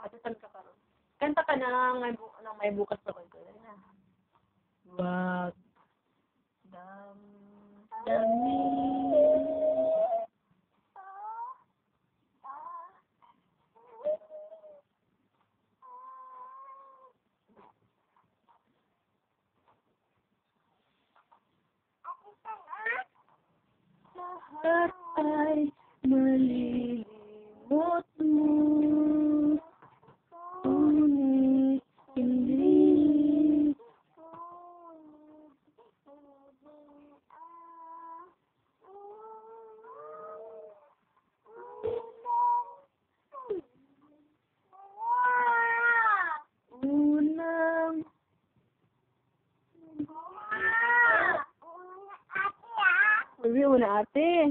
Katasan ka karon. Kanta ka na may, bu- na may bukas sa kwento na. Wag dam dami. Lahat ay real one out there.